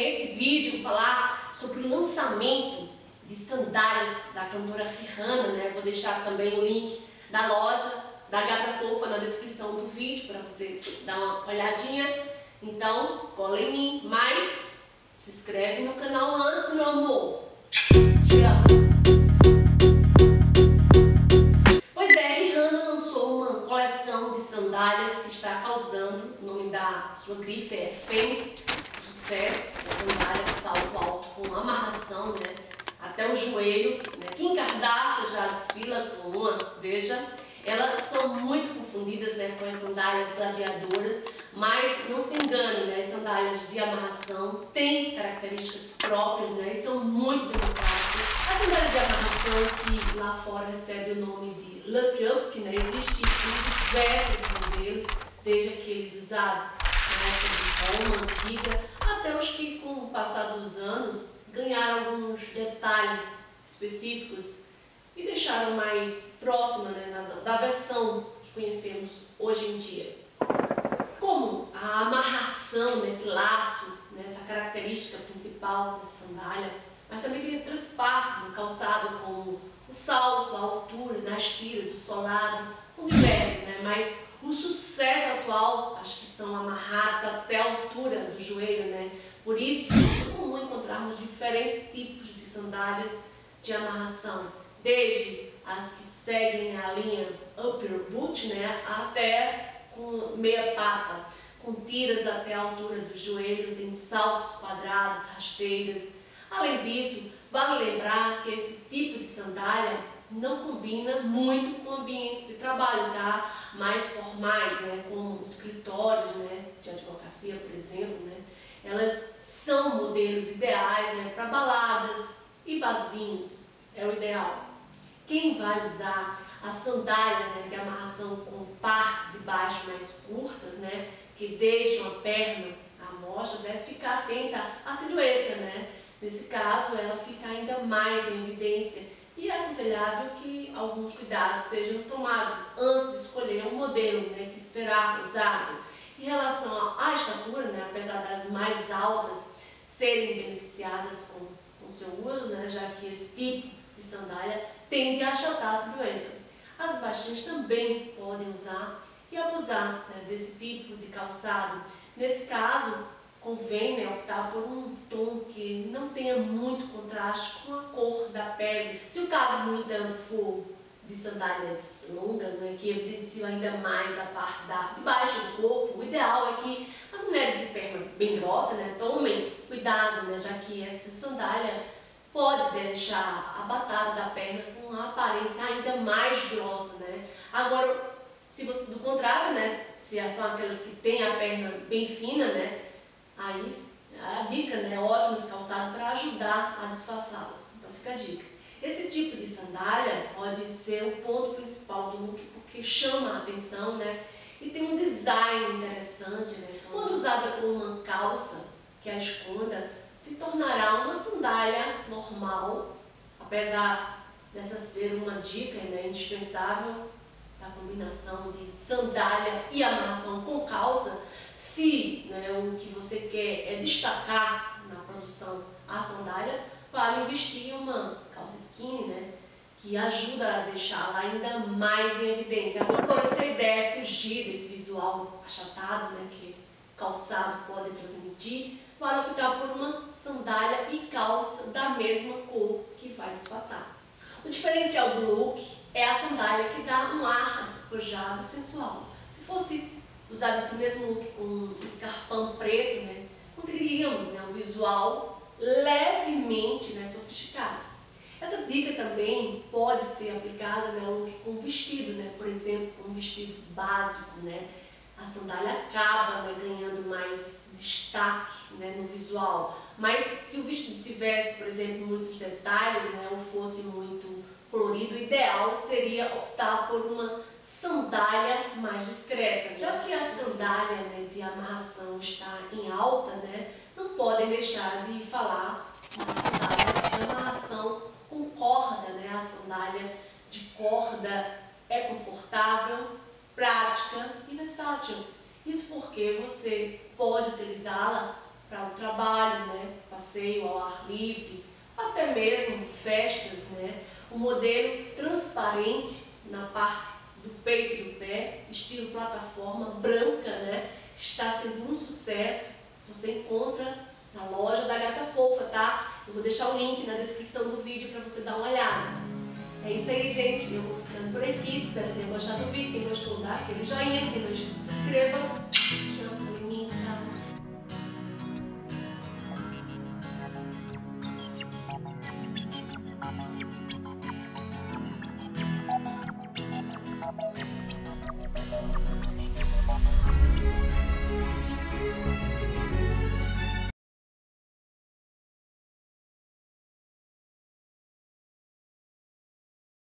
nesse vídeo vou falar sobre o lançamento de sandálias da cantora Rihanna, né? Vou deixar também o link da loja da Gata Fofa na descrição do vídeo para você dar uma olhadinha. Então, cola em mim, mas se inscreve no canal antes, meu amor. Né, até o joelho. Né? Kim Kardashian já desfila com uma, veja. Elas são muito confundidas né, com as sandálias gladiadoras, mas não se engane, né, as sandálias de amarração têm características próprias né, e são muito democráticas. A sandália de amarração, que lá fora recebe o nome de Lace Up, né, existe em diversos modelos, desde aqueles usados na época de Roma antiga, até os que com o passar dos anos ganharam alguns detalhes específicos e deixaram mais próxima né, da versão que conhecemos hoje em dia. Como a amarração nesse laço, nessa característica principal dessa sandália, mas também tem outras partes do calçado, como o salto, a altura, nas tiras, o solado, são diversos, né? mas o sucesso atual, acho que são amarrados até a altura do joelho, né? Por isso, é comum encontrarmos diferentes tipos de sandálias de amarração desde as que seguem a linha upper boot, né, até com meia pata, com tiras até a altura dos joelhos, em saltos quadrados, rasteiras. Além disso, vale lembrar que esse tipo de sandália não combina muito com ambientes de trabalho, tá? Mais formais, né? Como escritórios, né? De advocacia, por exemplo, né? Elas são modelos ideais, né? Para baladas e vasinhos, é o ideal. Quem vai usar a sandália né, de amarração com partes de baixo mais curtas, né, que deixam a perna à mostra, deve ficar atenta à silhueta. Né? Nesse caso, ela fica ainda mais em evidência e é aconselhável que alguns cuidados sejam tomados antes de escolher o modelo né, que será usado. Em relação à estatura, né, apesar das mais altas serem beneficiadas com o seu uso, né, já que esse tipo de sandália tende a achatar a silhueta. As baixinhas também podem usar e abusar né, desse tipo de calçado. Nesse caso, convém né, optar por um tom que não tenha muito contraste com a cor da pele. Se o caso, no entanto, for de sandálias longas, né, que evidenciam ainda mais a parte da, de baixo do corpo, o ideal é que as mulheres de perna bem grossa né, tomem cuidado, né, já que essa sandália pode deixar a batata da perna com uma aparência ainda mais grossa, né? Agora, se você, do contrário, né, se são aquelas que têm a perna bem fina, né, aí a dica, né, ótimo esse calçado para ajudar a disfarçá-las. Então fica a dica. Esse tipo de sandália pode ser o ponto principal do look porque chama a atenção, né, e tem um design interessante, né. Quando usada com uma calça que a esconda, se tornará uma sandália normal, apesar dessa ser uma dica né, indispensável da combinação de sandália e amarração com calça, se né, o que você quer é destacar na produção a sandália, vale investir em uma calça skinny, né, que ajuda a deixá-la ainda mais em evidência. Agora, se a ideia é fugir desse visual achatado né, que calçado pode transmitir, para optar por uma sandália e calça da mesma cor que vai disfarçar. O diferencial do look é a sandália que dá um ar despojado sensual. Se fosse usar esse mesmo look com um escarpão preto, né, conseguiríamos né, um visual levemente né, sofisticado. Essa dica também pode ser aplicada né, look com vestido, né, por exemplo, um vestido básico, né, a sandália acaba né, ganhando mais destaque né, no visual. Mas se o vestido tivesse, por exemplo, muitos detalhes, né, ou fosse muito colorido, o ideal seria optar por uma sandália mais discreta. Já que a sandália né, de amarração está em alta, né, não podem deixar de falar da sandália de amarração com corda. Né? A sandália de corda é confortável, prática e versátil. Isso porque você pode utilizá-la para o trabalho, né? passeio ao ar livre, até mesmo festas. Né? O modelo transparente na parte do peito do pé, estilo plataforma branca, né? está sendo um sucesso. Você encontra na loja da Gata Fofa, tá? Eu vou deixar o link na descrição do vídeo para você dar uma olhada. É isso aí, gente. Eu vou ficando por aqui. Espero que tenham gostado do vídeo. Quem gostou, dá aquele joinha. Quem não se inscreva. Tchau.